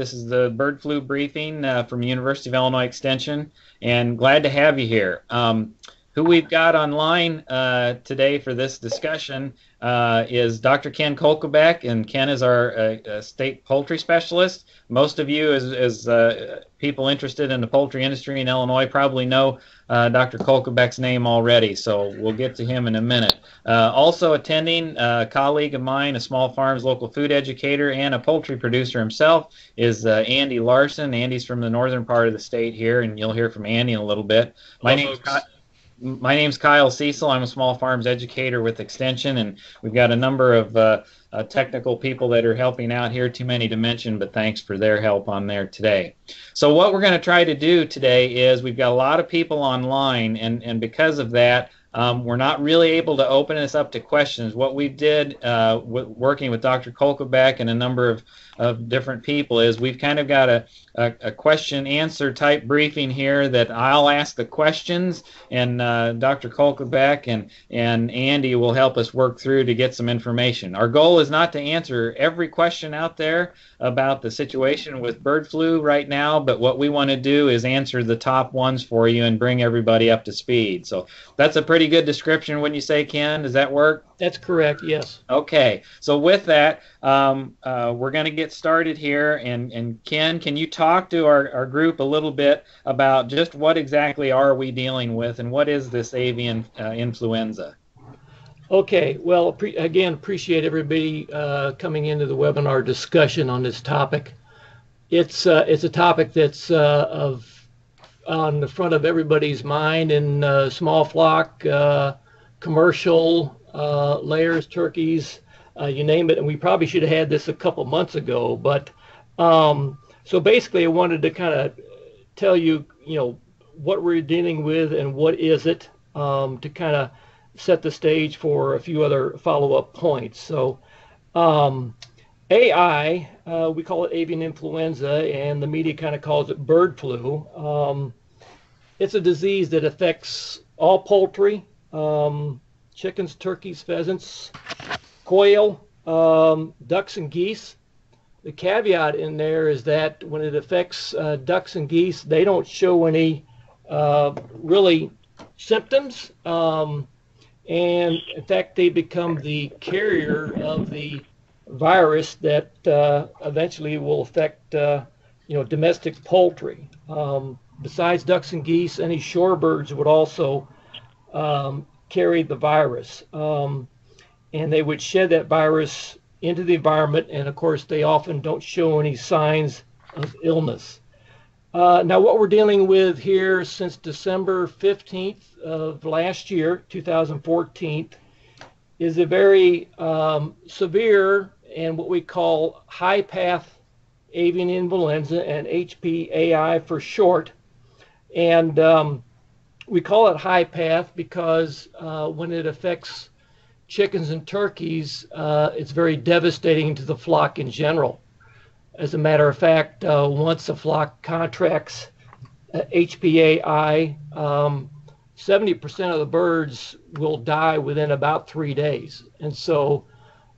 This is the bird flu briefing uh, from University of Illinois Extension, and glad to have you here. Um, who we've got online uh, today for this discussion uh, is Dr. Ken Koelkebeck, and Ken is our uh, state poultry specialist. Most of you, as, as uh, people interested in the poultry industry in Illinois, probably know uh, Dr. Koelkebeck's name already, so we'll get to him in a minute. Uh, also attending, a colleague of mine, a small farms local food educator, and a poultry producer himself, is uh, Andy Larson. Andy's from the northern part of the state here, and you'll hear from Andy in a little bit. My Hello, name's my name's Kyle Cecil. I'm a small farms educator with Extension, and we've got a number of uh, uh, technical people that are helping out here. Too many to mention, but thanks for their help on there today. So what we're going to try to do today is we've got a lot of people online, and, and because of that, um, we're not really able to open this up to questions. What we did uh, working with Dr. Koelkebeck and a number of, of different people is we've kind of got a, a, a question answer type briefing here that I'll ask the questions and uh, Dr. Koelkebeck and, and Andy will help us work through to get some information. Our goal is not to answer every question out there about the situation with bird flu right now, but what we want to do is answer the top ones for you and bring everybody up to speed. So that's a pretty good description, wouldn't you say, Ken? Does that work? That's correct, yes. Okay, so with that, um, uh, we're going to get started here. And, and Ken, can you talk to our, our group a little bit about just what exactly are we dealing with and what is this avian uh, influenza? Okay, well, pre- again, appreciate everybody uh, coming into the webinar discussion on this topic. It's uh, it's a topic that's uh, of on the front of everybody's mind in uh, small flock, commercial, uh, layers, turkeys, uh, you name it. And we probably should have had this a couple months ago. But um, so basically, I wanted to kind of tell you, you know, what we're dealing with and what is it um, to kind of set the stage for a few other follow-up points. So um, AI, uh, we call it avian influenza, and the media kind of calls it bird flu. Um, it's a disease that affects all poultry. Um, chickens, turkeys, pheasants, quail, um, ducks, and geese. The caveat in there is that when it affects uh, ducks and geese, they don't show any uh, really symptoms. Um, and in fact, they become the carrier of the virus that uh, eventually will affect, uh, you know, domestic poultry. Um, besides ducks and geese, any shorebirds would also um, carried the virus. Um, and they would shed that virus into the environment, and of course, they often don't show any signs of illness. Uh, now, what we're dealing with here since December 15th of last year, 2014, is a very um, severe and what we call high path avian influenza and HPAI for short. And um, we call it high path because uh, when it affects chickens and turkeys, uh, it's very devastating to the flock in general. As a matter of fact, uh, once a flock contracts HPAI, um, 70% of the birds will die within about three days. And so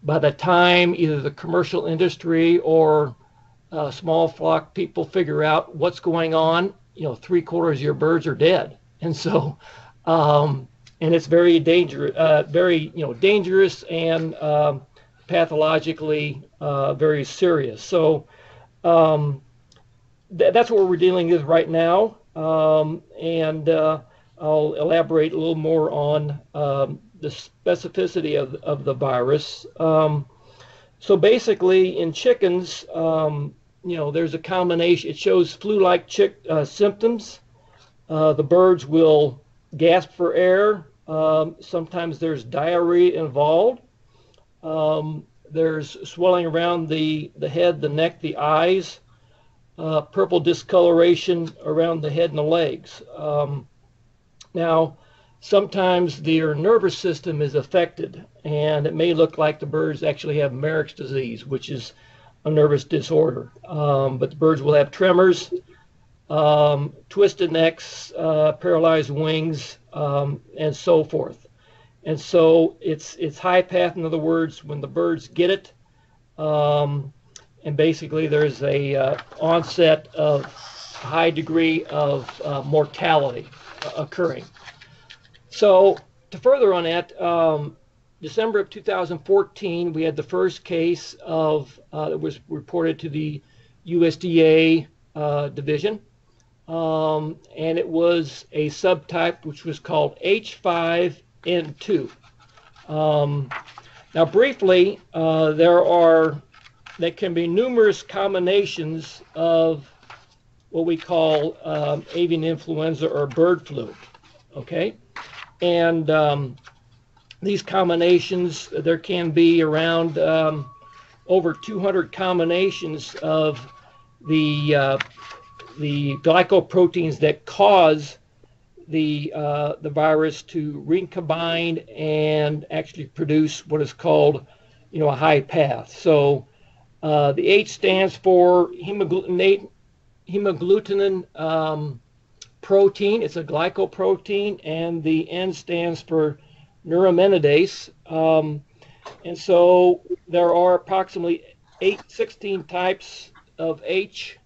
by the time either the commercial industry or uh, small flock people figure out what's going on, you know, three quarters of your birds are dead and so um, and it's very dangerous, uh, very you know dangerous and um, pathologically uh, very serious. So um, th- that's what we're dealing with right now, um, and uh, I'll elaborate a little more on um, the specificity of, of the virus. Um, so basically, in chickens, you know, there's a combination. It shows flu-like chick uh, symptoms. Uh, the birds will gasp for air. Um, sometimes there's diarrhea involved. Um, there's swelling around the, the head, the neck, the eyes, uh, purple discoloration around the head and the legs. Um, now, sometimes their nervous system is affected, and it may look like the birds actually have Marek's disease, which is a nervous disorder. Um, but the birds will have tremors, um, twisted necks, uh, paralyzed wings, um, and so forth. And so it's it's high path. In other words, when the birds get it, um, and basically there's a uh, onset of high degree of uh, mortality uh, occurring. So to further on that, um, December of 2014, we had the first case of uh, that was reported to the USDA uh, division, um, and it was a subtype which was called H5N2. Um, now, briefly, uh, there are there can be numerous combinations of what we call um, avian influenza or bird flu. Okay, and um, these combinations there can be around um, over 200 combinations of the uh, the glycoproteins that cause the uh, the virus to recombine and actually produce what is called, you know, a high path. So uh, the H stands for hemagglutinin hemagglutinin um, protein. It's a glycoprotein, and the N stands for neuraminidase. Um, and so there are approximately eight, 16 types of H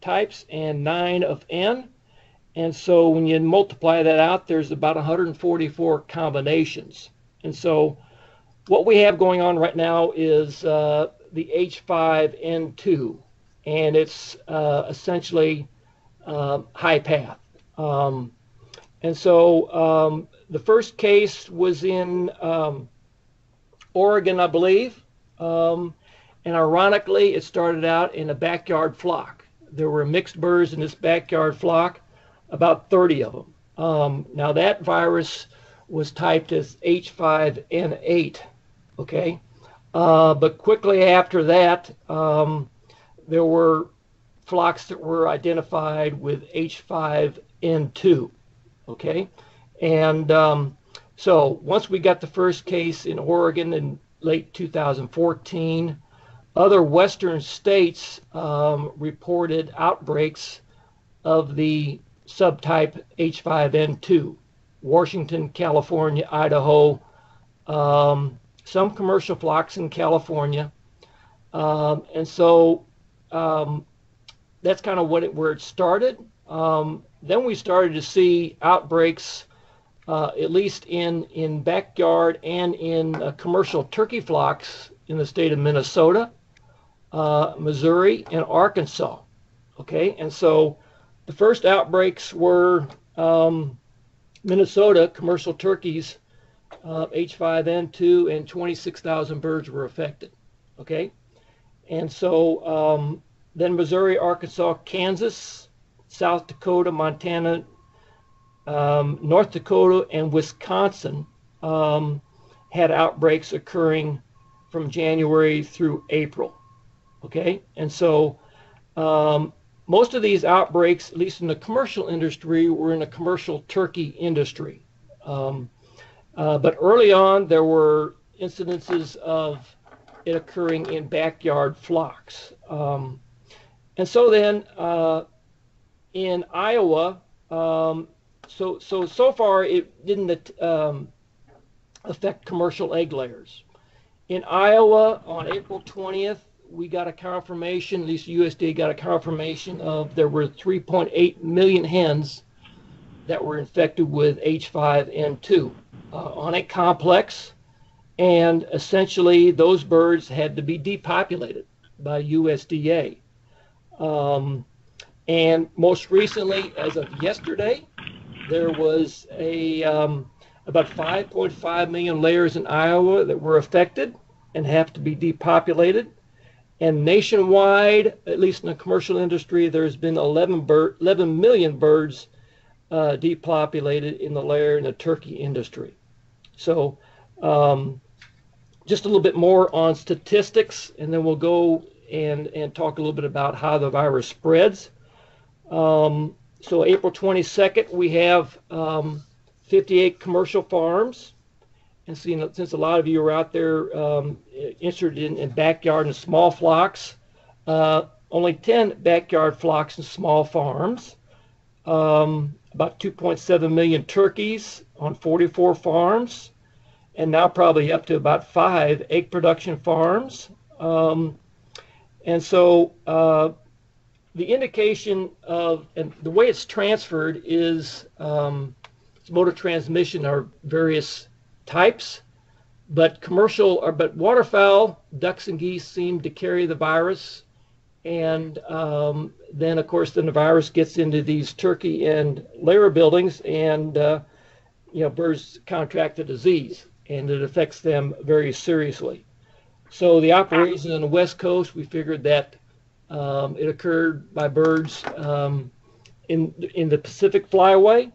types and nine of N. And so when you multiply that out, there's about 144 combinations. And so what we have going on right now is uh, the H5N2, and it's uh, essentially uh, high path. Um, and so um, the first case was in um, Oregon, I believe. Um, and ironically, it started out in a backyard flock. There were mixed birds in this backyard flock about 30 of them. Um, now that virus was typed as H5N8, okay? Uh, but quickly after that, um, there were flocks that were identified with H5N2, okay? And um, so once we got the first case in Oregon in late 2014, other western states um, reported outbreaks of the subtype H5N2. Washington, California, Idaho, um, some commercial flocks in California. Um, and so um, that's kind of what it, where it started. Um, then we started to see outbreaks, uh, at least in, in backyard and in uh, commercial turkey flocks in the state of Minnesota, uh, Missouri, and Arkansas. Okay, and so the first outbreaks were um, Minnesota commercial turkeys, uh, H5N2, and 26,000 birds were affected. Okay, and so um, then Missouri, Arkansas, Kansas, South Dakota, Montana, um, North Dakota, and Wisconsin um, had outbreaks occurring from January through April. Okay, and so um, most of these outbreaks, at least in the commercial industry, were in the commercial turkey industry. Um, uh, but early on, there were incidences of it occurring in backyard flocks. Um, and so then uh, in Iowa, um, so so so far it didn't um, affect commercial egg layers. In Iowa, on April 20th, we got a confirmation, at least USDA got a confirmation of there were 3.8 million hens that were infected with H5N2 uh, on a complex. And essentially, those birds had to be depopulated by USDA. Um, and most recently, as of yesterday, there was a um, about 5.5 million layers in Iowa that were affected and have to be depopulated. And nationwide, at least in the commercial industry, there's been 11, 11 million birds uh, depopulated in the layer in the turkey industry. So, um, just a little bit more on statistics, and then we'll go and, and talk a little bit about how the virus spreads. Um, so, April 22nd, we have um, 58 commercial farms and since a lot of you are out there um, interested in, in, backyard and small flocks, uh, only 10 backyard flocks and small farms, um, about 2.7 million turkeys on 44 farms, and now probably up to about five egg production farms. Um, And so uh, the indication of and the way it's transferred is um, mode of transmission are various types, but commercial or but waterfowl, ducks and geese seem to carry the virus, and um, then of course then the virus gets into these turkey and layer buildings, and uh, you know birds contract the disease, and it affects them very seriously. So the operation on the west coast, we figured that um, it occurred by birds um, in in the Pacific Flyway,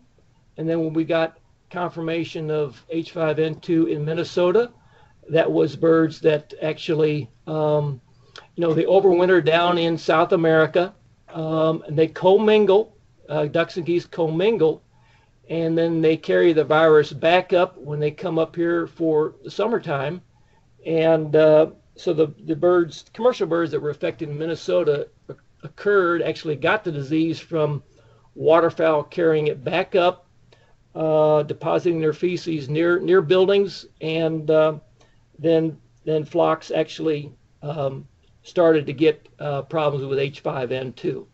and then when we got confirmation of H5N2 in Minnesota, that was birds that actually, um, you know, they overwinter down in South America, um, and they commingle. Uh, ducks and geese commingle, and then they carry the virus back up when they come up here for the summertime, and uh, so the, the birds, commercial birds that were affected in Minnesota occurred, actually got the disease from waterfowl carrying it back up, uh, depositing their feces near near buildings, and uh, then then flocks actually um, started to get uh, problems with H5N2.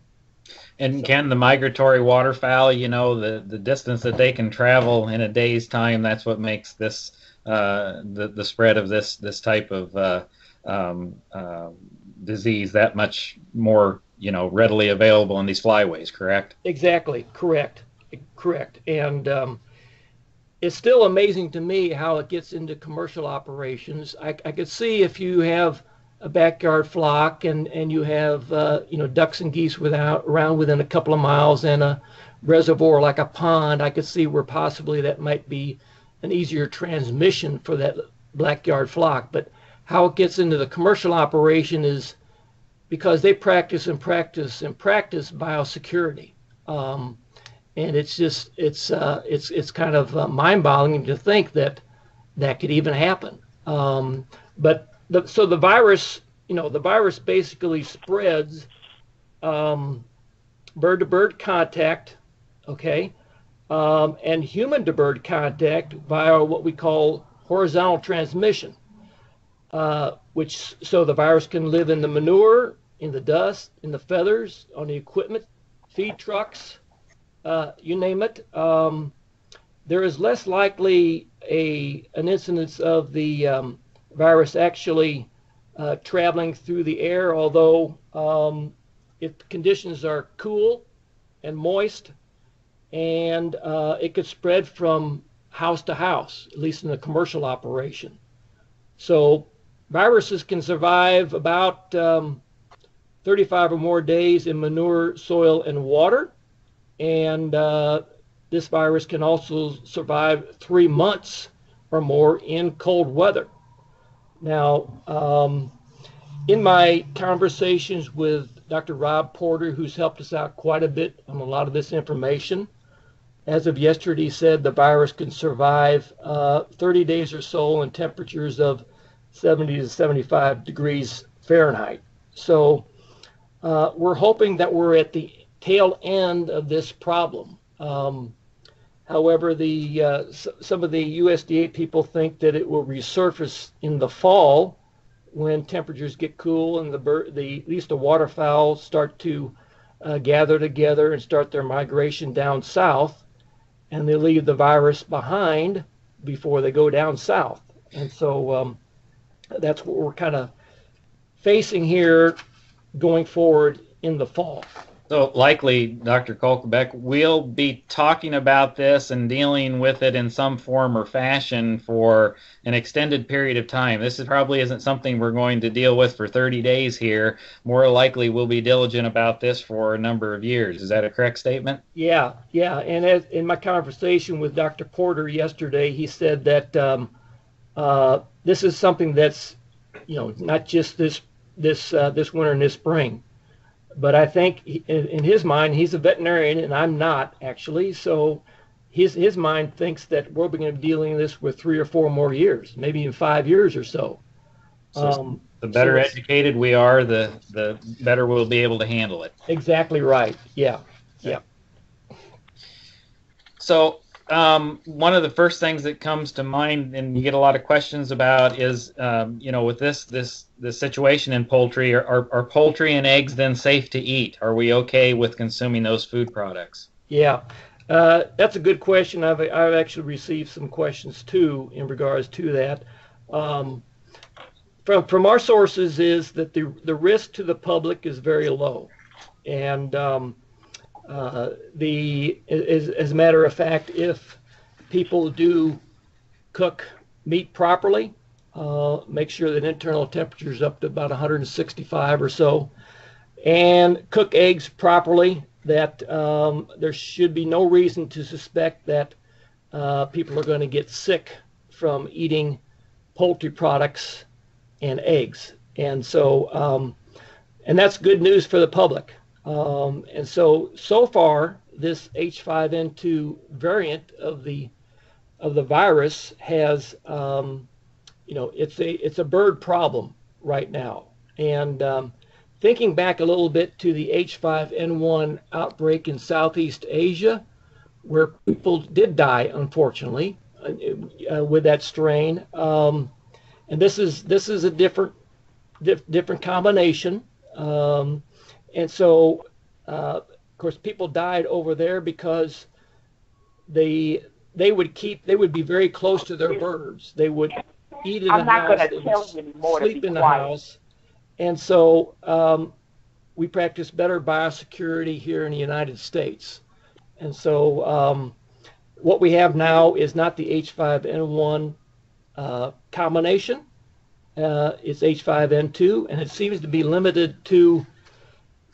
And can the migratory waterfowl, you know, the, the distance that they can travel in a day's time, that's what makes this uh, the the spread of this this type of uh, um, uh, disease that much more you know readily available in these flyways correct exactly correct correct. And um, it's still amazing to me how it gets into commercial operations. I, I could see if you have a backyard flock and and you have uh, you know ducks and geese without around within a couple of miles and a reservoir like a pond i could see where possibly that might be an easier transmission for that backyard flock. But how it gets into the commercial operation is because they practice and practice and practice biosecurity. Um, and it's just it's uh, it's it's kind of uh, mind-boggling to think that that could even happen. Um, but the, so the virus, you know, the virus basically spreads um, bird-to-bird contact, okay, um, and human-to-bird contact via what we call horizontal transmission uh, which so the virus can live in the manure, in the dust, in the feathers, on the equipment, feed trucks, uh, you name it. Um, there is less likely a an incidence of the um, virus actually uh, traveling through the air, although um, if conditions are cool and moist, and uh, it could spread from house to house, at least in a commercial operation. So Viruses can survive about um, 35 or more days in manure, soil, and water. And uh, this virus can also survive three months or more in cold weather. Now, um, in my conversations with Dr. Rob Porter, who's helped us out quite a bit on a lot of this information, as of yesterday, he said the virus can survive uh, 30 days or so in temperatures of 70 to 75 degrees Fahrenheit. So uh, we're hoping that we're at the tail end of this problem. Um, however, the uh, s- some of the USDA people think that it will resurface in the fall when temperatures get cool and the bird, the at least the waterfowl start to uh, gather together and start their migration down south, and they leave the virus behind before they go down south. And so um, that's what we're kind of facing here going forward in the fall. So likely, Dr. Koelkebeck, we'll be talking about this and dealing with it in some form or fashion for an extended period of time. This is probably isn't something we're going to deal with for 30 days here. More likely, we'll be diligent about this for a number of years. Is that a correct statement? Yeah, yeah. And as, in my conversation with Dr. Porter yesterday, he said that um, uh, this is something that's, you know, not just this this uh, this winter and this spring, but I think he, in, in his mind he's a veterinarian and I'm not actually. So his his mind thinks that we're going to be dealing with this with three or four more years, maybe even five years or so. so um, the better so educated we are, the the better we'll be able to handle it. Exactly right. Yeah. Yeah. So um, one of the first things that comes to mind, and you get a lot of questions about, is um, you know, with this this this situation in poultry, are, are, are poultry and eggs then safe to eat? Are we okay with consuming those food products? Yeah, uh, that's a good question. I've I've actually received some questions too in regards to that. Um, from from our sources is that the the risk to the public is very low, and um, uh, the as, as a matter of fact, if people do cook meat properly, uh, make sure that internal temperature is up to about 165 or so, and cook eggs properly, that um, there should be no reason to suspect that uh, people are going to get sick from eating poultry products and eggs. And so, um, and that's good news for the public. Um, and so, so far, this H5N2 variant of the of the virus has, um, you know, it's a it's a bird problem right now. And um, thinking back a little bit to the H5N1 outbreak in Southeast Asia, where people did die, unfortunately, uh, with that strain. Um, and this is this is a different dif- different combination. Um, and so, uh, of course, people died over there because they they would keep they would be very close to their birds. They would eat in I'm the house, they tell would you sleep in the quiet. house, and so um, we practice better biosecurity here in the United States. And so um, what we have now is not the H5N1 uh, combination. Uh, it's H5N2, and it seems to be limited to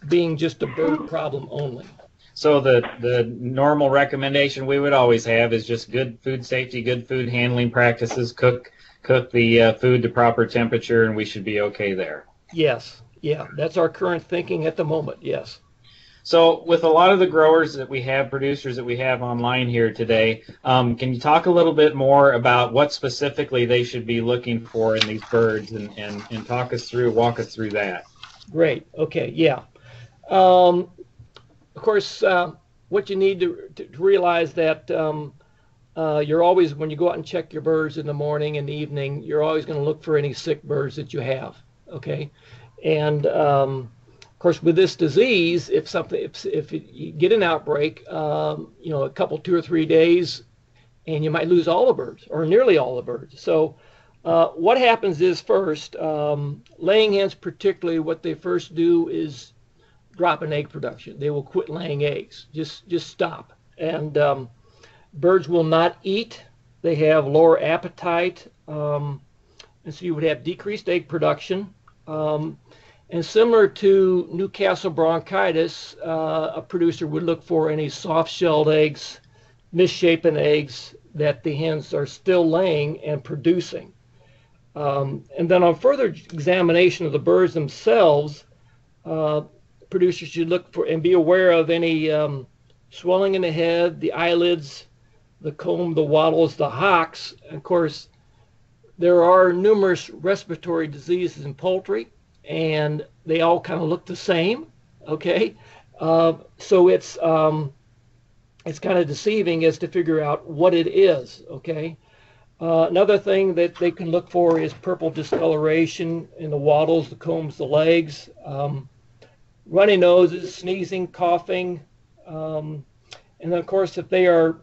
being just a bird problem only. So the the normal recommendation we would always have is just good food safety, good food handling practices. Cook cook the uh, food to proper temperature, and we should be okay there. Yes, yeah, that's our current thinking at the moment. Yes. So, with a lot of the growers that we have, producers that we have online here today, um, can you talk a little bit more about what specifically they should be looking for in these birds and, and, and talk us through, walk us through that? Great. Okay. Yeah. Um, of course, uh, what you need to, to realize that um, uh, you're always, when you go out and check your birds in the morning and the evening, you're always going to look for any sick birds that you have. Okay. And um, of course, with this disease, if something, if, if you get an outbreak, um, you know, a couple, two or three days, and you might lose all the birds or nearly all the birds. So, uh, what happens is first, um, laying hens, particularly, what they first do is drop in egg production. They will quit laying eggs. Just just stop. And um, birds will not eat. They have lower appetite, um, and so you would have decreased egg production. Um, and similar to Newcastle bronchitis, uh, a producer would look for any soft-shelled eggs, misshapen eggs that the hens are still laying and producing. Um, and then on further examination of the birds themselves, uh, producers should look for and be aware of any um, swelling in the head, the eyelids, the comb, the wattles, the hocks. Of course, there are numerous respiratory diseases in poultry, and they all kind of look the same. Okay, uh, so it's um, it's kind of deceiving as to figure out what it is. Okay. Uh, another thing that they can look for is purple discoloration in the wattles, the combs, the legs. Um, runny noses, sneezing, coughing, um, and of course if they are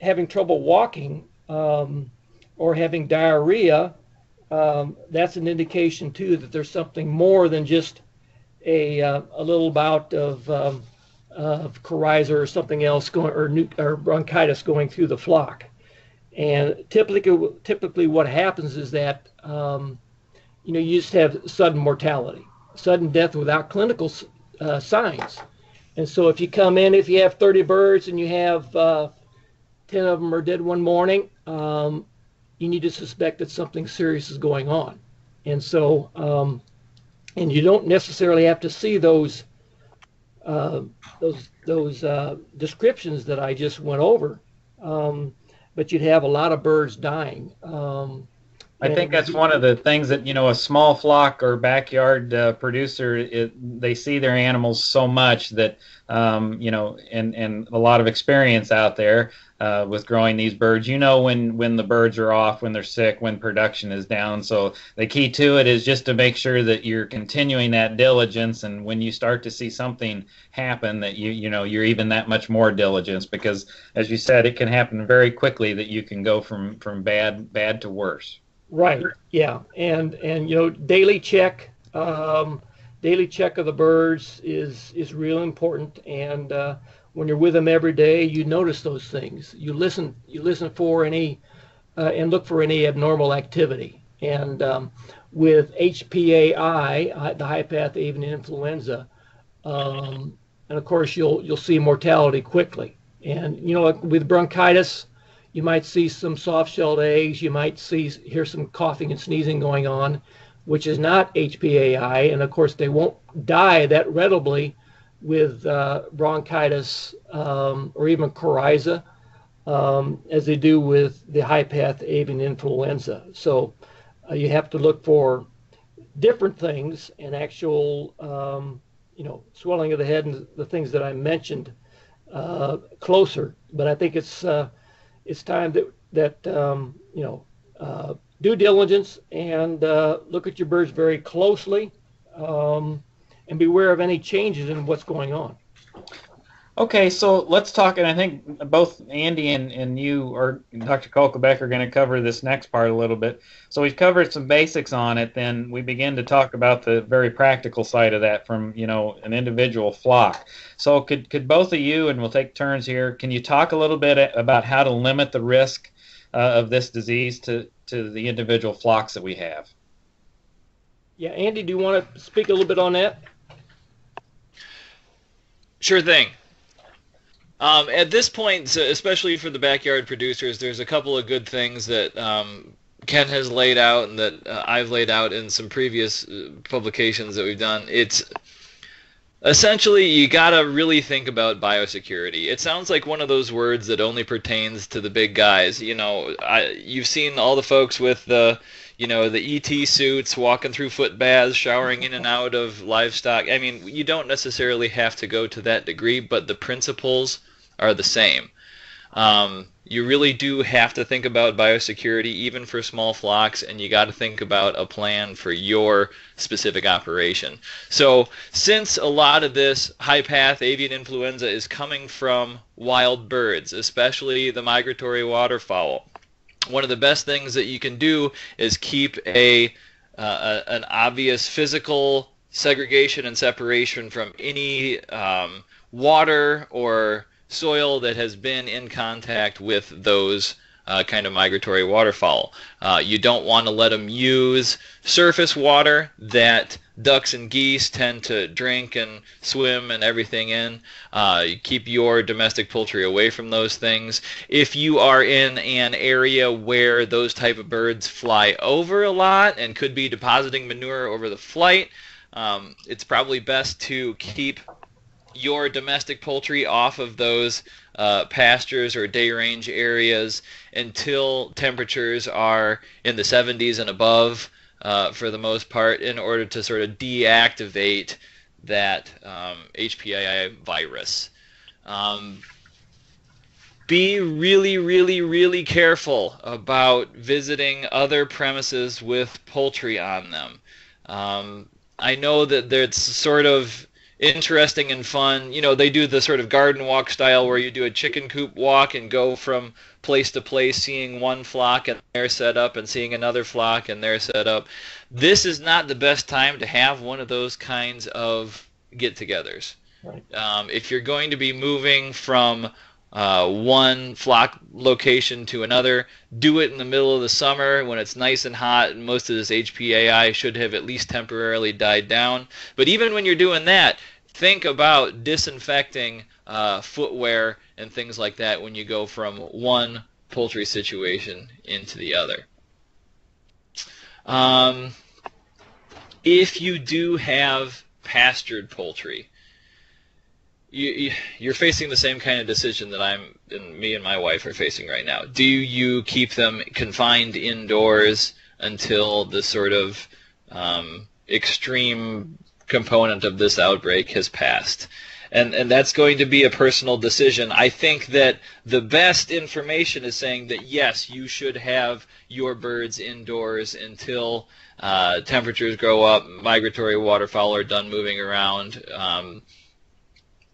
having trouble walking um, or having diarrhea, um, that's an indication too that there's something more than just a, uh, a little bout of, um, of coryza or something else going or, or bronchitis going through the flock. And typically, typically what happens is that um, you know you just have sudden mortality sudden death without clinical uh, signs. And so if you come in, if you have 30 birds and you have uh, 10 of them are dead one morning, um, you need to suspect that something serious is going on. And so, um, and you don't necessarily have to see those uh, those those uh, descriptions that I just went over, um, but you'd have a lot of birds dying. Um, I think that's one of the things that you know a small flock or backyard uh, producer it, they see their animals so much that um, you know and and a lot of experience out there uh, with growing these birds. You know when when the birds are off, when they're sick, when production is down. So the key to it is just to make sure that you're continuing that diligence, and when you start to see something happen, that you you know you're even that much more diligence because, as you said, it can happen very quickly that you can go from from bad bad to worse. Right. Yeah. And and you know daily check. Um, daily check of the birds is is real important and uh, when you're with them every day, you notice those things. You listen, you listen for any, uh, and look for any abnormal activity. And um, with HPAI, the high path avian influenza, um, and of course you'll you'll see mortality quickly. And you know, with bronchitis, you might see some soft-shelled eggs. You might see hear some coughing and sneezing going on, which is not HPAI. And of course, they won't die that readily with uh, bronchitis um, or even coryza um, as they do with the high path avian influenza. So uh, you have to look for different things and actual, um, you know, swelling of the head and the things that I mentioned uh, closer. But I think it's uh, it's time that that um, you know uh, due diligence and uh, look at your birds very closely. Um, and beware of any changes in what's going on. Okay, so let's talk, and I think both Andy and, and you or Dr. Koelkebeck are going to cover this next part a little bit. So we've covered some basics on it, then we begin to talk about the very practical side of that from, you know, an individual flock. So could, could both of you, and we'll take turns here, can you talk a little bit about how to limit the risk uh, of this disease to, to the individual flocks that we have? Yeah, Andy, do you want to speak a little bit on that? Sure thing. Um, at this point, especially for the backyard producers, there's a couple of good things that um, Ken has laid out and that uh, I've laid out in some previous uh, publications that we've done. It's essentially you got to really think about biosecurity. It sounds like one of those words that only pertains to the big guys. You know, I, you've seen all the folks with the you know, the ET suits, walking through foot baths, showering in and out of livestock. I mean, you don't necessarily have to go to that degree, but the principles are the same. Um, you really do have to think about biosecurity, even for small flocks, and you got to think about a plan for your specific operation. So, since a lot of this high path avian influenza is coming from wild birds, especially the migratory waterfowl, one of the best things that you can do is keep a, uh, a an obvious physical segregation and separation from any um, water or soil that has been in contact with those uh, kind of migratory waterfowl. Uh, you don't want to let them use surface water that ducks and geese tend to drink and swim and everything in. Uh, you keep your domestic poultry away from those things. If you are in an area where those type of birds fly over a lot and could be depositing manure over the flight, um, it's probably best to keep your domestic poultry off of those uh, pastures or day range areas until temperatures are in the 70s and above uh, for the most part in order to sort of deactivate that um, HPAI virus. Um, be really, really, really careful about visiting other premises with poultry on them. Um, I know that there's sort of interesting and fun. You know, they do the sort of garden walk style where you do a chicken coop walk and go from place to place, seeing one flock and their setup and seeing another flock and their setup. This is not the best time to have one of those kinds of get-togethers. Right. Um, if you're going to be moving from uh, one flock location to another. Do it in the middle of the summer when it's nice and hot, and most of this HPAI should have at least temporarily died down. But even when you're doing that, think about disinfecting uh, footwear and things like that when you go from one poultry situation into the other. Um, if you do have pastured poultry, you, you're facing the same kind of decision that I'm and me and my wife are facing right now. Do you keep them confined indoors until the sort of um, extreme component of this outbreak has passed. And, and that's going to be a personal decision. I think that the best information is saying that yes, you should have your birds indoors until uh, temperatures go up, migratory waterfowl are done moving around. Um,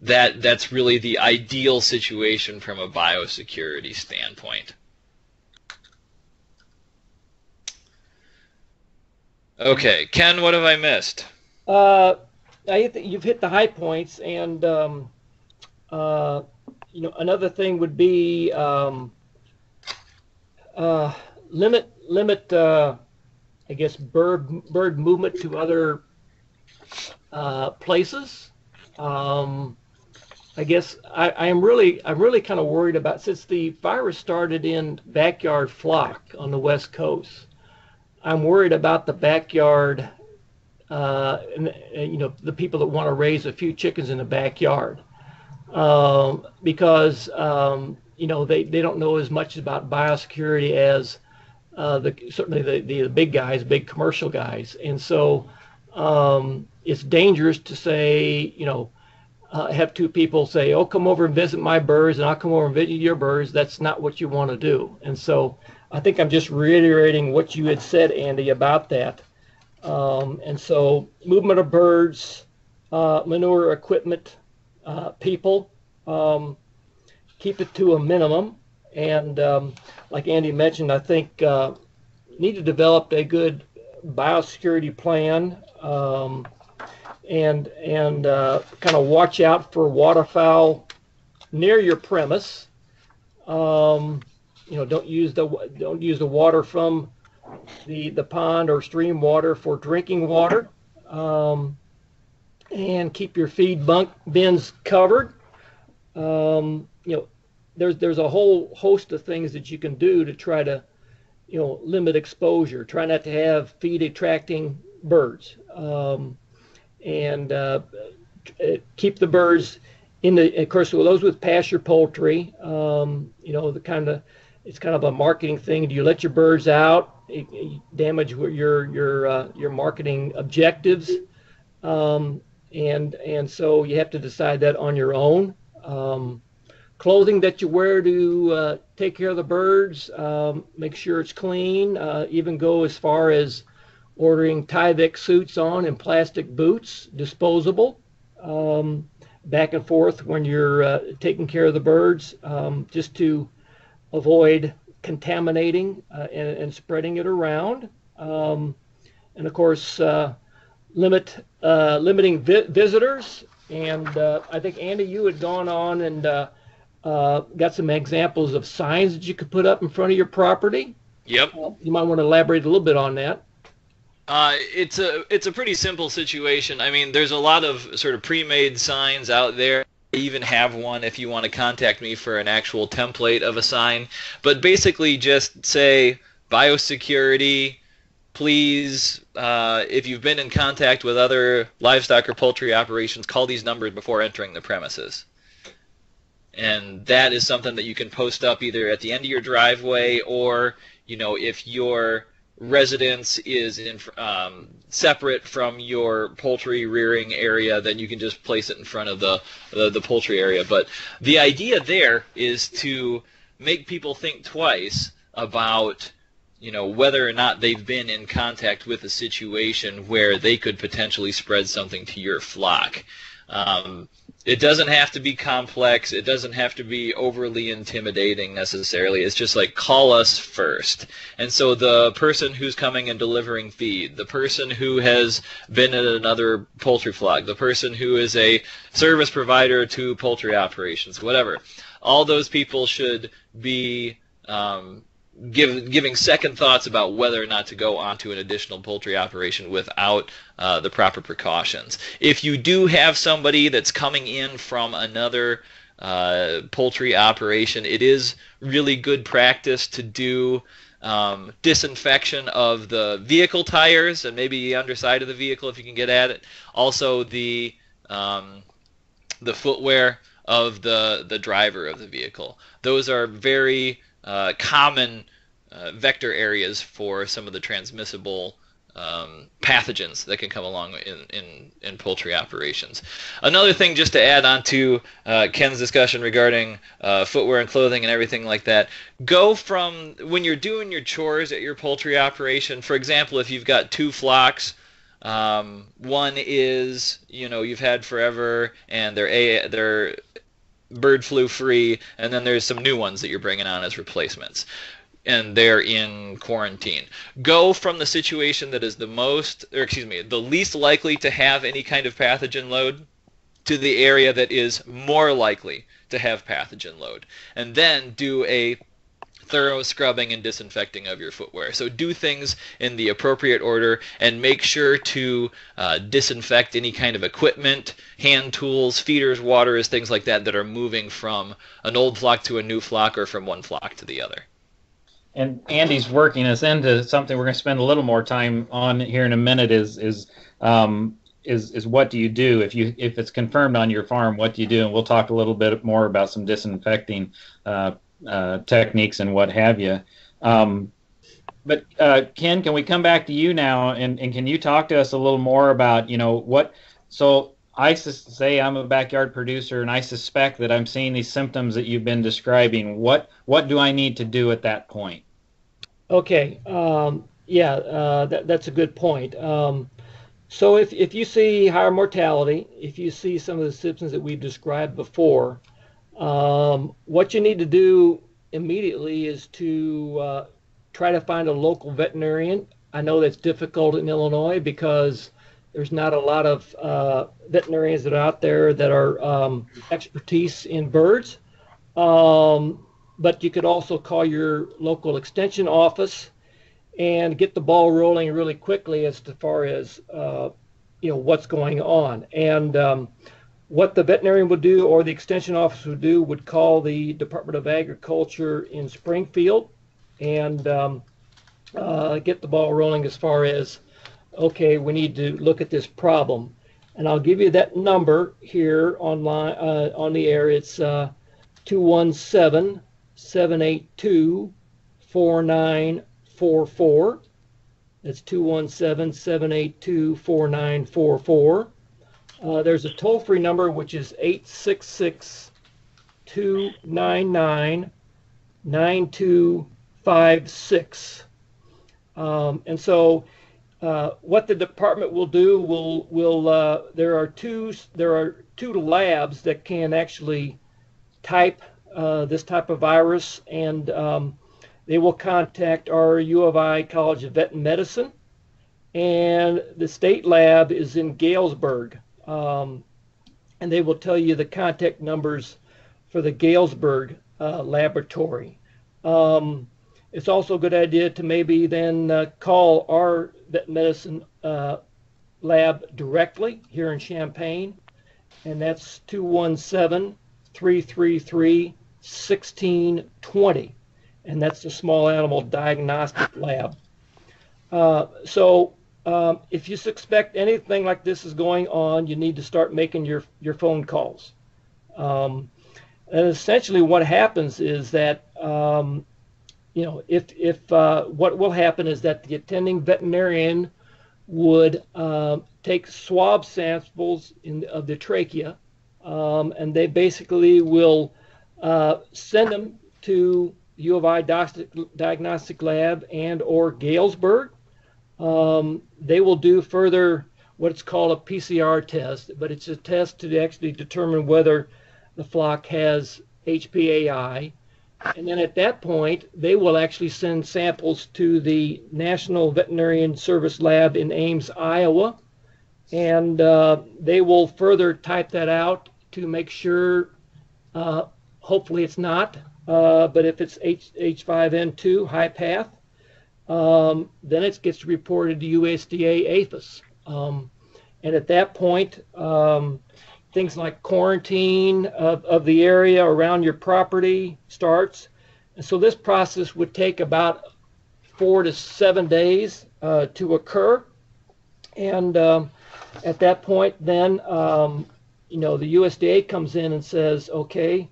that that's really the ideal situation from a biosecurity standpoint. Okay, Ken, what have I missed? Uh, I you've hit the high points, and um, uh, you know another thing would be um, uh, limit limit uh, I guess bird bird movement to other uh, places. Um, I guess I, I am really I'm really kind of worried about since the virus started in backyard flock on the west coast. I'm worried about the backyard, uh, and, and, you know, the people that want to raise a few chickens in the backyard, um, because um, you know they, they don't know as much about biosecurity as uh, the certainly the, the, big guys, big commercial guys, and so um, it's dangerous to say you know uh, have two people say, "Oh, come over and visit my birds," and I'll come over and visit your birds. That's not what you want to do. And so, I think I'm just reiterating what you had said, Andy, about that. Um, and so, movement of birds, uh, manure equipment, uh, people, um, keep it to a minimum. And um, like Andy mentioned, I think uh, need to develop a good biosecurity plan. Um, and and uh, kind of watch out for waterfowl near your premise. Um, you know, don't use the don't use the water from the the pond or stream water for drinking water. Um, and keep your feed bunk bins covered. Um, you know, there's there's a whole host of things that you can do to try to, you know, limit exposure. Try not to have feed attracting birds. Um, and uh, keep the birds in the. Of course, with those with pasture poultry, um, you know, the kind of it's kind of a marketing thing. Do you let your birds out? It, it damage your your uh, your marketing objectives, um, and and so you have to decide that on your own. Um, clothing that you wear to uh, take care of the birds, um, make sure it's clean. Uh, even go as far as ordering Tyvek suits on and plastic boots, disposable, um, back and forth when you're uh, taking care of the birds, um, just to avoid contaminating uh, and, and, spreading it around. Um, and of course, uh, limit uh, limiting vi- visitors. And uh, I think Andy, you had gone on and uh, got some examples of signs that you could put up in front of your property. Yep. you might want to elaborate a little bit on that. Uh, it's a it's a pretty simple situation. I mean, there's a lot of sort of pre-made signs out there. I even have one if you want to contact me for an actual template of a sign. But basically, just say biosecurity. Please, uh, if you've been in contact with other livestock or poultry operations, call these numbers before entering the premises. And that is something that you can post up either at the end of your driveway or, you know, if you're residence is in um, separate from your poultry rearing area, then you can just place it in front of the, the, the poultry area. But the idea there is to make people think twice about you know whether or not they've been in contact with a situation where they could potentially spread something to your flock. Um, it doesn't have to be complex. It doesn't have to be overly intimidating necessarily. It's just like call us first. And so the person who's coming and delivering feed, the person who has been at another poultry flock, the person who is a service provider to poultry operations, whatever, all those people should be um, give, giving second thoughts about whether or not to go onto an additional poultry operation without uh, the proper precautions. If you do have somebody that's coming in from another uh, poultry operation, it is really good practice to do um, disinfection of the vehicle tires and maybe the underside of the vehicle if you can get at it. Also the um, the footwear of the the driver of the vehicle. Those are very uh, common uh, vector areas for some of the transmissible um, pathogens that can come along in, in, in poultry operations. Another thing, just to add on to uh, Ken's discussion regarding uh, footwear and clothing and everything like that, go from when you're doing your chores at your poultry operation, for example, if you've got two flocks, um, one is you know you've had forever and they're a they're bird flu free, and then there's some new ones that you're bringing on as replacements and they're in quarantine. Go from the situation that is the most, or excuse me, the least likely to have any kind of pathogen load to the area that is more likely to have pathogen load. And then do a thorough scrubbing and disinfecting of your footwear. So do things in the appropriate order and make sure to uh, disinfect any kind of equipment, hand tools, feeders, waters, things like that that are moving from an old flock to a new flock or from one flock to the other and Andy's working us into something we're going to spend a little more time on here in a minute. Is is um, is is what do you do if you if it's confirmed on your farm? What do you do? And we'll talk a little bit more about some disinfecting uh, uh, techniques and what have you. Um, but uh, Ken, can we come back to you now and, and can you talk to us a little more about you know what? So I say I'm a backyard producer and I suspect that I'm seeing these symptoms that you've been describing. What what do I need to do at that point? Okay. Um, yeah, uh, that, that's a good point. Um, so if, if you see higher mortality, if you see some of the symptoms that we've described before, um, what you need to do immediately is to uh, try to find a local veterinarian. I know that's difficult in Illinois because there's not a lot of uh, veterinarians that are out there that are um, expertise in birds. Um, but you could also call your local extension office and get the ball rolling really quickly as to far as uh, you know what's going on. And um, what the veterinarian would do or the extension office would do would call the Department of Agriculture in Springfield and um, uh, get the ball rolling as far as okay, we need to look at this problem. And I'll give you that number here online uh, on the air. It's uh, 217 782 4944. That's 217 782 4944. Uh, there's a toll free number which is 866 299 9256. Um, and so, uh, what the department will do will will uh, there are two there are two labs that can actually type uh, this type of virus, and um, they will contact our U of I College of Vet and Medicine. And the state lab is in Galesburg. Um, and they will tell you the contact numbers for the Galesburg uh, laboratory. Um, it's also a good idea to maybe then uh, call our vet medicine uh, lab directly here in Champaign, and that's 217 333 1620, and that's the small animal diagnostic lab. Uh, so um, if you suspect anything like this is going on, you need to start making your, your phone calls. Um, and essentially what happens is that, um, you know, if, if uh, what will happen is that the attending veterinarian would uh, take swab samples in, of the trachea, um, and they basically will uh, send them to U of I Diagnostic Lab and or Galesburg. Um, they will do further what's called a PCR test, but it's a test to actually determine whether the flock has HPAI. And then at that point, they will actually send samples to the National Veterinarian Service Lab in Ames, Iowa. And uh, they will further type that out to make sure uh, Hopefully it's not, uh, but if it's H, H5N2 high path, um, then it gets reported to USDA APHIS. Um, and at that point, um, things like quarantine of, of the area around your property starts. And so this process would take about four to seven days uh, to occur. And um, at that point, then, um, you know, the USDA comes in and says, okay,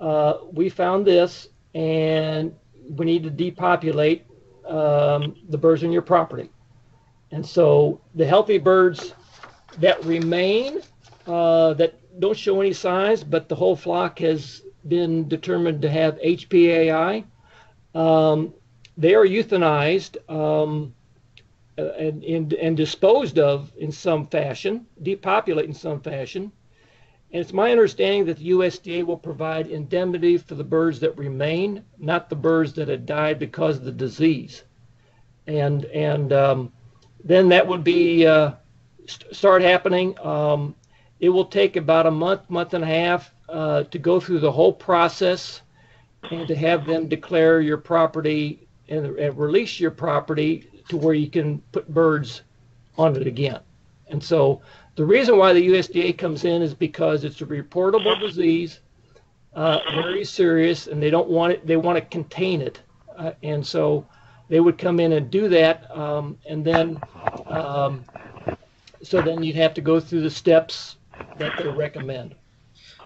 uh, we found this, and we need to depopulate um, the birds on your property. And so the healthy birds that remain, uh, that don't show any signs, but the whole flock has been determined to have HPAI, um, they are euthanized um, and, and, and disposed of in some fashion, depopulate in some fashion. And it's my understanding that the USDA will provide indemnity for the birds that remain, not the birds that had died because of the disease. And and um, then that would be uh, st- start happening. Um, it will take about a month, month and a half uh, to go through the whole process and to have them declare your property and, and release your property to where you can put birds on it again. And so the reason why the USDA comes in is because it's a reportable disease, uh, very serious, and they don't want it. They want to contain it, uh, and so they would come in and do that, um, and then um, so then you'd have to go through the steps that they recommend.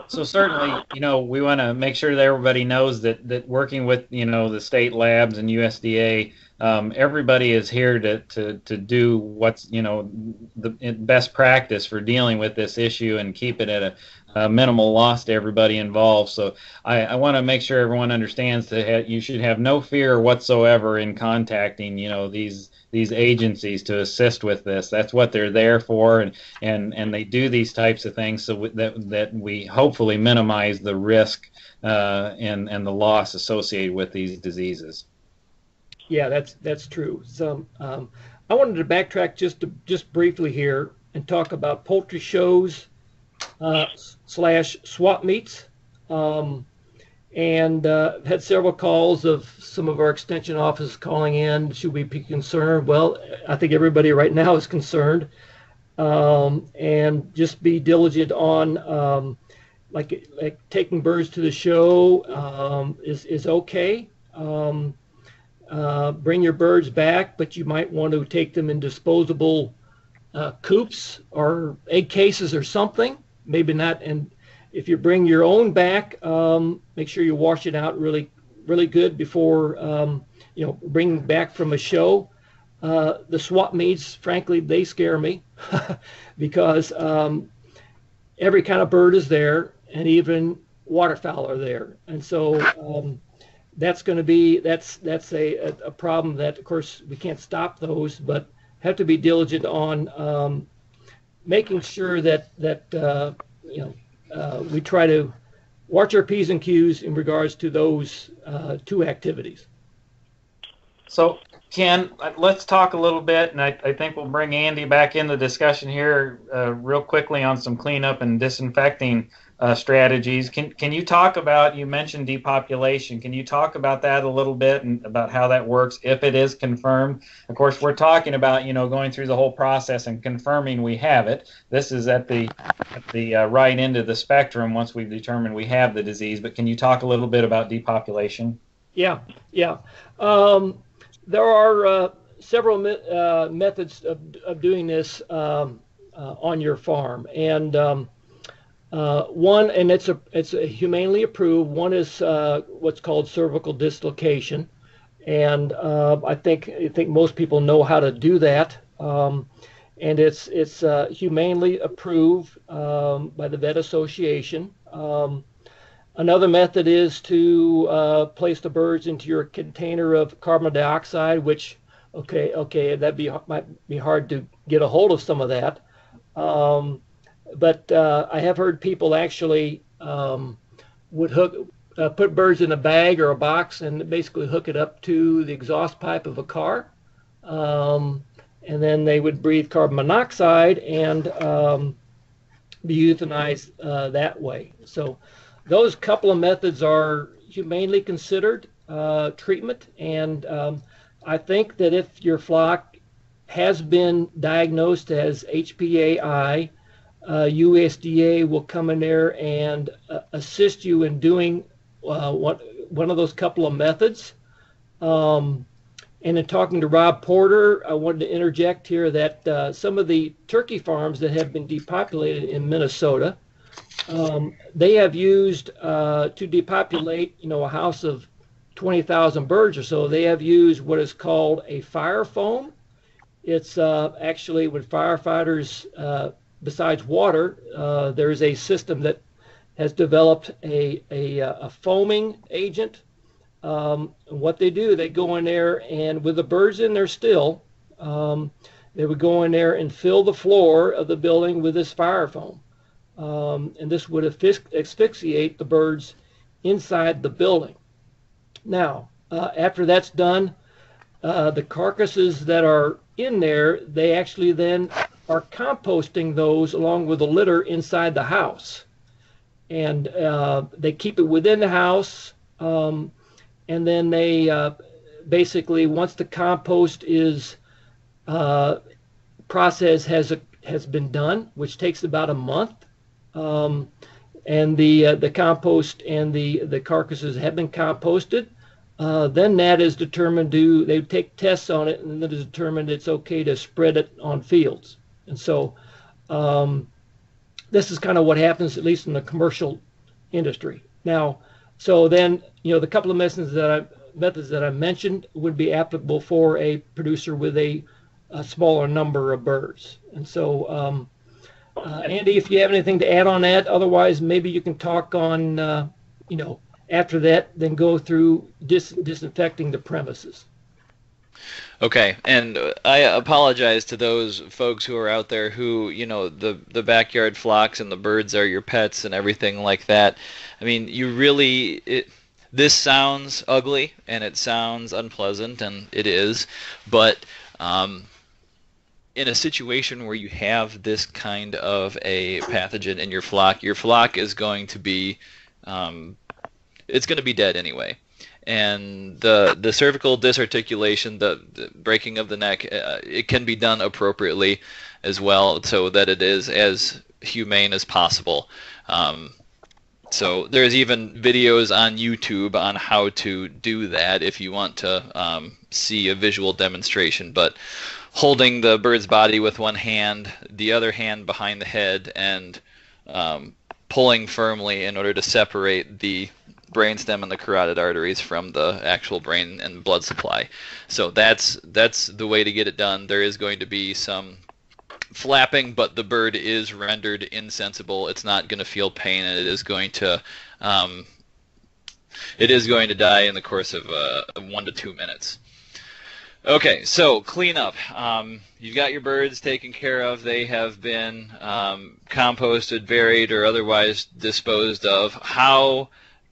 So certainly, you know, we want to make sure that everybody knows that that working with you know the state labs and USDA, um, everybody is here to, to to do what's you know the best practice for dealing with this issue and keep it at a, a minimal loss to everybody involved. So I, I want to make sure everyone understands that you should have no fear whatsoever in contacting you know these these agencies to assist with this. That's what they're there for, and and and they do these types of things so that that we hopefully minimize the risk uh, and and the loss associated with these diseases. Yeah, that's that's true. So um, I wanted to backtrack just to, just briefly here and talk about poultry shows uh, slash swap meets. Um, and uh, had several calls of some of our extension offices calling in. Should we be concerned? Well, I think everybody right now is concerned, um, and just be diligent on um, like like taking birds to the show um, is is okay. Um, uh, bring your birds back, but you might want to take them in disposable uh, coops or egg cases or something. Maybe not And if you bring your own back, um, make sure you wash it out really, really good before um, you know bringing back from a show. Uh, the swap meets, frankly, they scare me because um, every kind of bird is there, and even waterfowl are there, and so um, that's going to be that's that's a, a problem that, of course, we can't stop those, but have to be diligent on um, making sure that that uh, you know uh, we try to watch our P's and Q's in regards to those uh, two activities. So, Ken, let's talk a little bit, and I, I think we'll bring Andy back in the discussion here uh, real quickly on some cleanup and disinfecting uh, strategies. Can can you talk about? You mentioned depopulation. Can you talk about that a little bit and about how that works if it is confirmed? Of course, we're talking about you know going through the whole process and confirming we have it. This is at the at the uh, right end of the spectrum once we've determined we have the disease. But can you talk a little bit about depopulation? Yeah, yeah. Um, there are uh, several me- uh, methods of, of doing this um, uh, on your farm, and um, uh, one, and it's a it's a humanely approved. One is uh, what's called cervical dislocation, and uh, I think I think most people know how to do that. Um, and it's it's uh, humanely approved um, by the Vet Association. Um, another method is to uh, place the birds into your container of carbon dioxide, which okay okay that be might be hard to get a hold of some of that. Um, but uh, I have heard people actually um, would hook, uh, put birds in a bag or a box and basically hook it up to the exhaust pipe of a car. Um, and then they would breathe carbon monoxide and um, be euthanized uh, that way. So those couple of methods are humanely considered uh, treatment. And um, I think that if your flock has been diagnosed as HPAI, USDA will come in there and uh, assist you in doing uh, one, one of those couple of methods. Um, and in talking to Rob Porter, I wanted to interject here that uh, some of the turkey farms that have been depopulated in Minnesota, um, they have used uh, to depopulate, you know, a house of 20,000 birds or so, they have used what is called a fire foam. It's uh, actually when firefighters, uh, besides water, uh, there's a system that has developed a, a, uh, a foaming agent. Um, what they do, they go in there and with the birds in there still, um, they would go in there and fill the floor of the building with this fire foam. Um, and this would asphyxiate the birds inside the building. Now, uh, after that's done, uh, the carcasses that are in there, they actually then are composting those along with the litter inside the house. And uh, they keep it within the house. Um, and then they uh, basically, once the compost is uh, process has has been done, which takes about a month, um, and the uh, the compost and the the carcasses have been composted. Uh, then that is determined to they take tests on it and then it's determined it's okay to spread it on fields. And so um, this is kind of what happens at least in the commercial industry. Now, so then you know the couple of methods that I methods that I mentioned would be applicable for a producer with a, a smaller number of birds. And so um, uh, Andy, if you have anything to add on that, otherwise maybe you can talk on, uh, you know, after that, then go through dis- disinfecting the premises. Okay, and I apologize to those folks who are out there who, you know, the the backyard flocks and the birds are your pets and everything like that. I mean, you really it, this sounds ugly and it sounds unpleasant and it is, but um, in a situation where you have this kind of a pathogen in your flock, your flock is going to be um, it's going to be dead anyway. And the the cervical disarticulation, the, the breaking of the neck, uh, it can be done appropriately as well, so that it is as humane as possible. Um, so there's even videos on YouTube on how to do that if you want to um, see a visual demonstration. But holding the bird's body with one hand, the other hand behind the head, and um, pulling firmly in order to separate the brainstem and the carotid arteries from the actual brain and blood supply. So that's that's the way to get it done. There is going to be some flapping, but the bird is rendered insensible. It's not going to feel pain, and it is going to um, it is going to die in the course of uh, one to two minutes. Okay, so cleanup. Um, you've got your birds taken care of. They have been um, composted, buried, or otherwise disposed of. How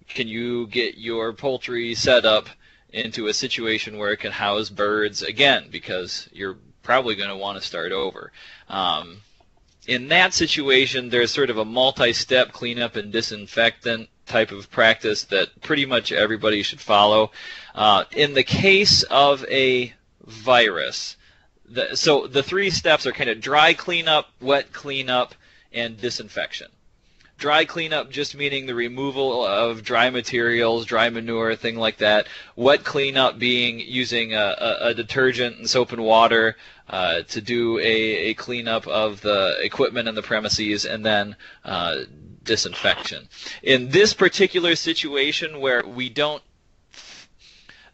can you get your poultry set up into a situation where it can house birds again? Because you're probably going to want to start over. Um, in that situation, there's sort of a multi-step cleanup and disinfectant type of practice that pretty much everybody should follow. Uh, in the case of a virus. The, so the three steps are kind of dry cleanup, wet cleanup, and disinfection. Dry cleanup just meaning the removal of dry materials, dry manure, thing like that. Wet cleanup being using a, a, a detergent and soap and water uh, to do a, a cleanup of the equipment and the premises, and then uh, disinfection. In this particular situation where we don't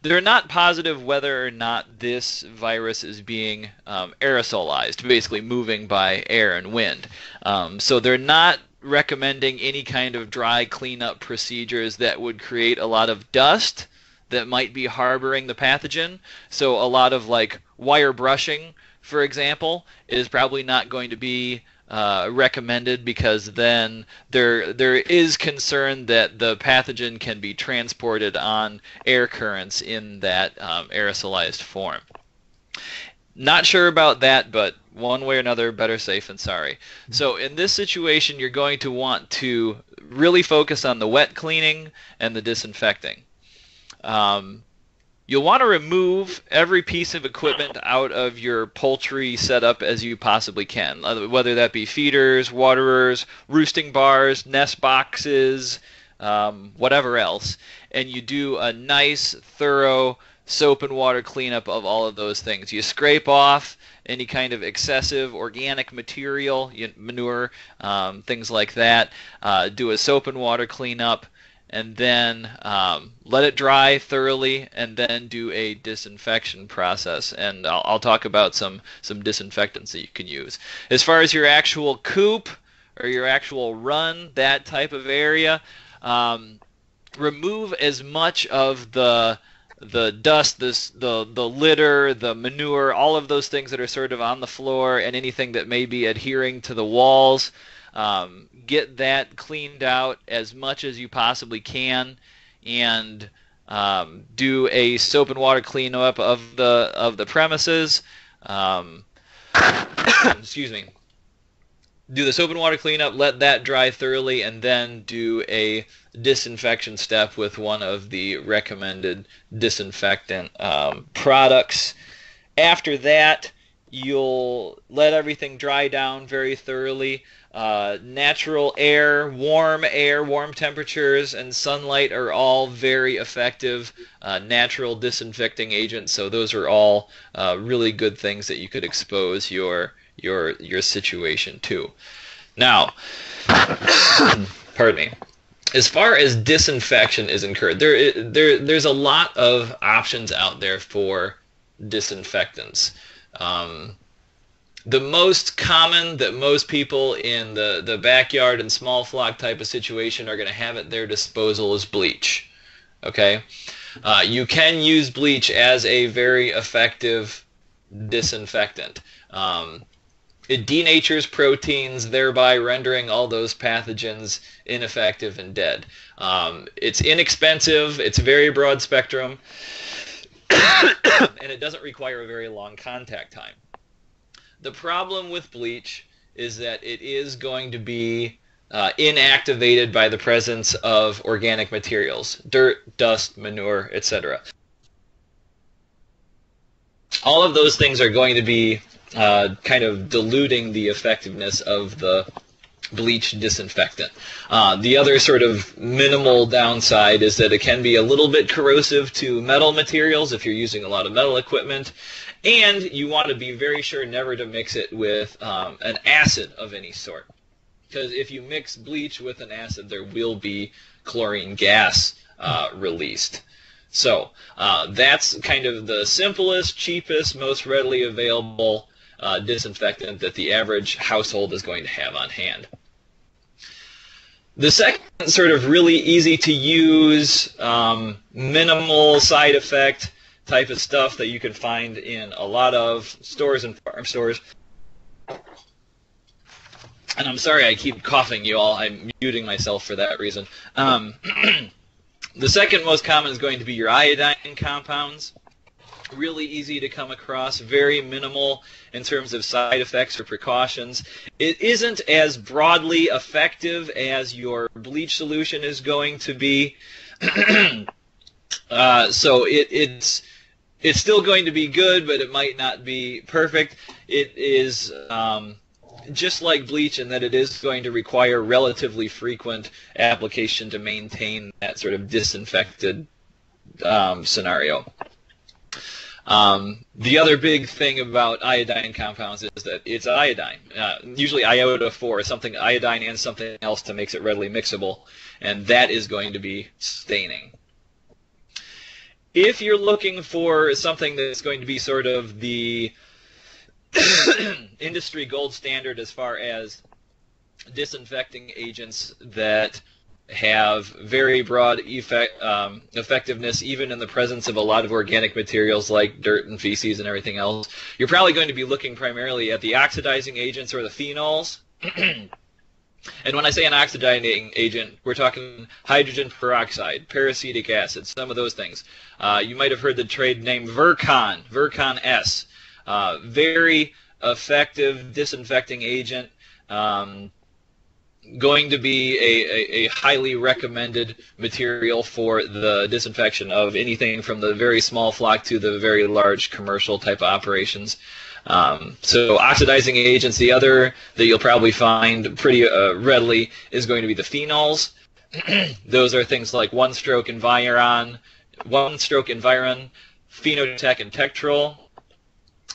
they're not positive whether or not this virus is being um, aerosolized, basically moving by air and wind. Um, so they're not recommending any kind of dry cleanup procedures that would create a lot of dust that might be harboring the pathogen. So a lot of like wire brushing, for example, is probably not going to be uh, recommended because then there there is concern that the pathogen can be transported on air currents in that um, aerosolized form. Not sure about that, but one way or another, better safe than sorry. So in this situation, you're going to want to really focus on the wet cleaning and the disinfecting. Um, You'll want to remove every piece of equipment out of your poultry setup as you possibly can, uh, whether that be feeders, waterers, roosting bars, nest boxes, um, whatever else. And you do a nice, thorough soap and water cleanup of all of those things. You scrape off any kind of excessive organic material, manure, um, things like that. Uh, do a soap and water cleanup and then um, let it dry thoroughly, and then do a disinfection process. And I'll, I'll, talk about some some disinfectants that you can use. As far as your actual coop or your actual run, that type of area, um, remove as much of the the dust, this the the litter, the manure, all of those things that are sort of on the floor, and anything that may be adhering to the walls. Um, get that cleaned out as much as you possibly can, and um, do a soap and water cleanup of the of the premises. Um, excuse me. Do the soap and water cleanup, let that dry thoroughly, and then do a disinfection step with one of the recommended disinfectant um, products. After that, you'll let everything dry down very thoroughly. Uh, natural air, warm air, warm temperatures, and sunlight are all very effective uh, natural disinfecting agents. So those are all uh, really good things that you could expose your your your situation too. Now, pardon me. As far as disinfection is incurred, there there there's a lot of options out there for disinfectants. Um, the most common that most people in the, the backyard and small flock type of situation are going to have at their disposal is bleach. Okay? Uh, you can use bleach as a very effective disinfectant. Um, it denatures proteins, thereby rendering all those pathogens ineffective and dead. Um, it's inexpensive, it's very broad spectrum, and it doesn't require a very long contact time. The problem with bleach is that it is going to be uh, inactivated by the presence of organic materials, dirt, dust, manure, etc. All of those things are going to be uh, kind of diluting the effectiveness of the bleach disinfectant. Uh, the other sort of minimal downside is that it can be a little bit corrosive to metal materials if you're using a lot of metal equipment, and you want to be very sure never to mix it with um, an acid of any sort. Because if you mix bleach with an acid, there will be chlorine gas uh, released. So uh, that's kind of the simplest, cheapest, most readily available uh, disinfectant that the average household is going to have on hand. The second sort of really easy to use, um, minimal side effect type of stuff that you can find in a lot of stores and farm stores. And I'm sorry I keep coughing you all. I'm muting myself for that reason. Um, the second most common is going to be your iodine compounds. Really easy to come across, very minimal in terms of side effects or precautions. It isn't as broadly effective as your bleach solution is going to be. uh, so it, it's it's still going to be good, but it might not be perfect. It is um, just like bleach in that it is going to require relatively frequent application to maintain that sort of disinfected um, scenario. Um, the other big thing about iodine compounds is that it's iodine. Uh, usually iodophor is something iodine and something else that makes it readily mixable, and that is going to be staining if you're looking for something that's going to be sort of the industry gold standard as far as disinfecting agents that have very broad effect, um, effectiveness even in the presence of a lot of organic materials like dirt and feces and everything else. You're probably going to be looking primarily at the oxidizing agents or the phenols. And when I say an oxidizing agent, we're talking hydrogen peroxide, peracetic acid, some of those things. Uh, you might have heard the trade name Virkon, Virkon S. Uh, very effective disinfecting agent. Um, going to be a, a, a, highly recommended material for the disinfection of anything from the very small flock to the very large commercial type of operations. Um, so oxidizing agents, the other that you'll probably find pretty uh, readily is going to be the phenols. Those are things like one-stroke Environ, one-stroke Environ, Phenotec, and Tektrol.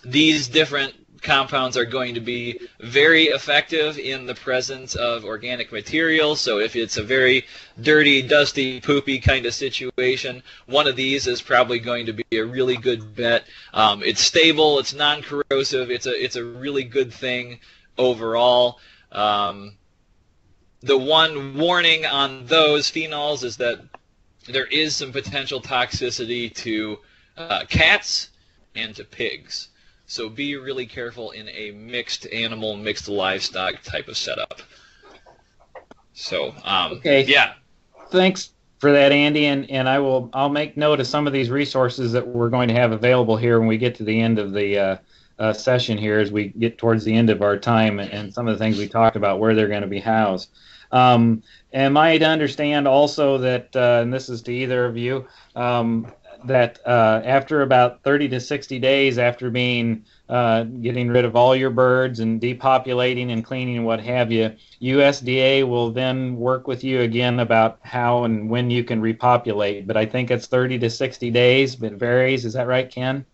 These different compounds are going to be very effective in the presence of organic material. So if it's a very dirty, dusty, poopy kind of situation, one of these is probably going to be a really good bet. Um, it's stable, it's non-corrosive, it's a it's a really good thing overall. Um, the one warning on those phenols is that there is some potential toxicity to uh, cats and to pigs. So be really careful in a mixed animal, mixed livestock type of setup. So, um, okay. yeah. Thanks for that, Andy, and, and I will I'll make note of some of these resources that we're going to have available here when we get to the end of the uh, uh, session here as we get towards the end of our time and some of the things we talked about where they're going to be housed. Um, am I to understand also that, uh, and this is to either of you, um, that uh, after about 30 to 60 days after being uh, getting rid of all your birds and depopulating and cleaning and what have you, USDA will then work with you again about how and when you can repopulate. But I think it's 30 to 60 days, but it varies. Is that right, Ken?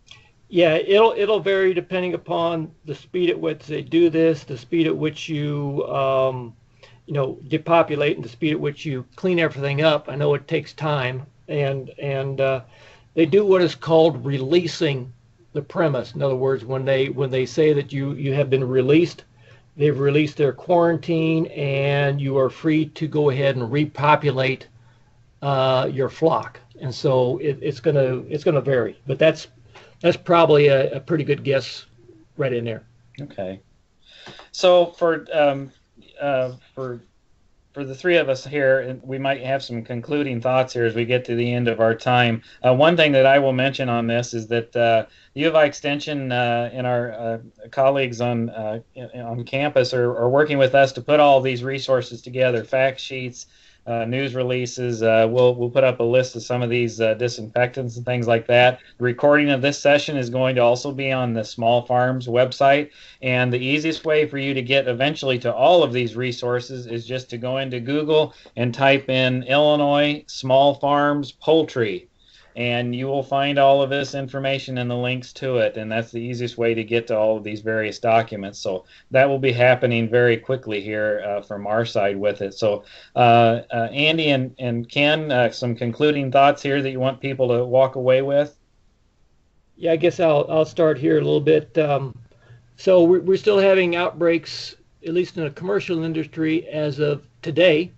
Yeah, it'll it'll vary depending upon the speed at which they do this, the speed at which you um, you know depopulate, and the speed at which you clean everything up. I know it takes time, and and uh, they do what is called releasing the premise. In other words, when they when they say that you you have been released, they've released their quarantine and you are free to go ahead and repopulate uh, your flock. And so it, it's gonna it's gonna vary, but that's that's probably a, a pretty good guess right in there. Okay. So for um, uh, for for the three of us here, we might have some concluding thoughts here as we get to the end of our time. Uh, one thing that I will mention on this is that uh, U of I Extension uh, and our uh, colleagues on uh, on campus are, are, working with us to put all these resources together, fact sheets, uh, news releases. Uh, we'll we'll put up a list of some of these uh, disinfectants and things like that. The recording of this session is going to also be on the Small Farms website, and the easiest way for you to get eventually to all of these resources is just to go into Google and type in Illinois Small Farms Poultry and you will find all of this information and the links to it and that's the easiest way to get to all of these various documents. So that will be happening very quickly here uh, from our side with it. So uh, uh, andy and, and ken uh, some concluding thoughts here that you want people to walk away with? Yeah i guess i'll, I'll start here a little bit. Um, so we're, we're still having outbreaks at least in the commercial industry as of today.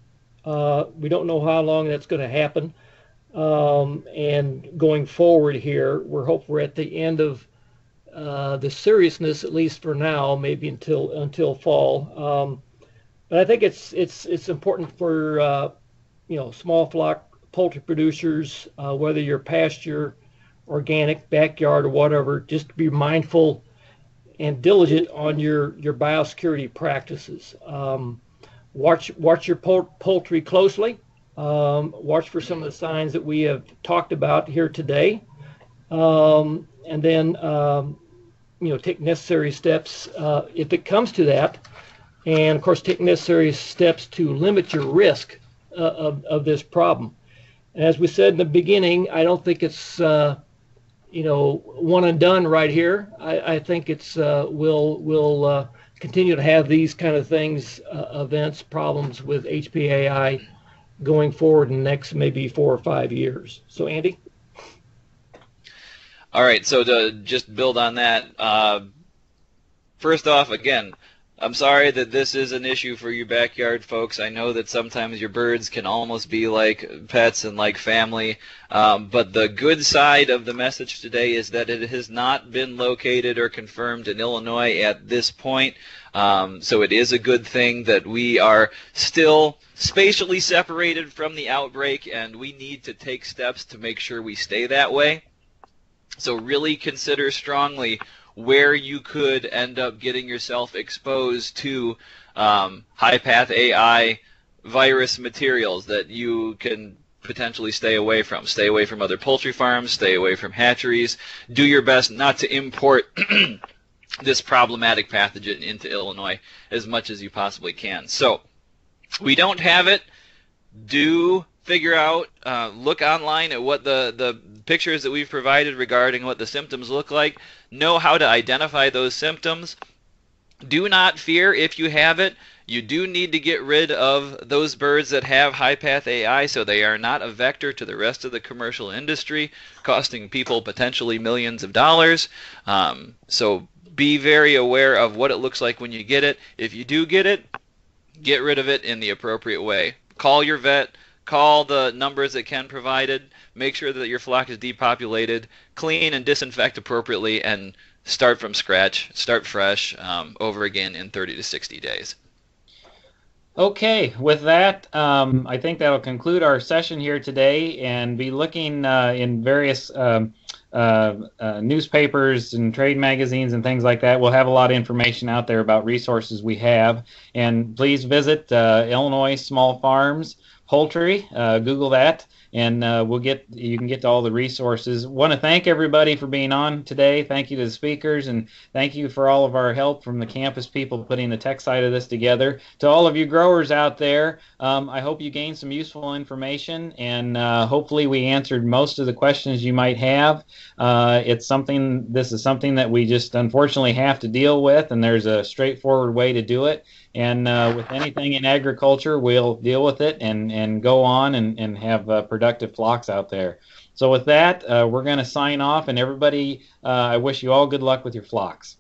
Uh, we don't know how long that's going to happen um, and going forward here, we're hopeful we're at the end of uh, the seriousness, at least for now, maybe until until fall. Um, but I think it's it's it's important for uh, you know small flock poultry producers, uh, whether you're pasture, organic, backyard, or whatever, just to be mindful and diligent on your your biosecurity practices. Um, watch watch your poultry closely. Um, watch for some of the signs that we have talked about here today. Um, and then, um, you know, take necessary steps uh, if it comes to that. And of course, take necessary steps to limit your risk uh, of, of this problem. As we said in the beginning, I don't think it's, uh, you know, one and done right here. I, I think it's, uh, we'll, we'll uh, continue to have these kind of things, uh, events, problems with HPAI going forward in the next maybe four or five years. So, Andy? All right, so to just build on that, uh, first off, again, I'm sorry that this is an issue for your backyard folks. I know that sometimes your birds can almost be like pets and like family, um, but the good side of the message today is that it has not been located or confirmed in Illinois at this point. Um, so it is a good thing that we are still spatially separated from the outbreak, and we need to take steps to make sure we stay that way. So really consider strongly where you could end up getting yourself exposed to um, high path AI virus materials that you can potentially stay away from. Stay away from other poultry farms, stay away from hatcheries. Do your best not to import this problematic pathogen into Illinois as much as you possibly can. So, we don't have it. Do figure out, uh, look online at what the, the pictures that we've provided regarding what the symptoms look like. Know how to identify those symptoms. Do not fear if you have it. You do need to get rid of those birds that have high path AI so they are not a vector to the rest of the commercial industry, costing people potentially millions of dollars. Um, so be very aware of what it looks like when you get it. If you do get it, get rid of it in the appropriate way. Call your vet, call the numbers that Ken provided, make sure that your flock is depopulated, clean and disinfect appropriately, and start from scratch, start fresh um, over again in 30 to 60 days. Okay, with that, um, I think that'll conclude our session here today and be looking uh, in various um, uh, newspapers and trade magazines and things like that. We'll have a lot of information out there about resources we have. And please visit uh, Illinois Small Farms Poultry, uh, Google that, and uh, we'll get you can get to all the resources. Want to thank everybody for being on today. Thank you to the speakers, and thank you for all of our help from the campus people putting the tech side of this together. To all of you growers out there, um, I hope you gained some useful information, and uh, hopefully we answered most of the questions you might have. Uh, it's something. This is something that we just unfortunately have to deal with, and there's a straightforward way to do it. And uh, with anything in agriculture, we'll deal with it and, and go on and, and have uh, productive flocks out there. So with that, uh, we're going to sign off, and everybody, uh, I wish you all good luck with your flocks.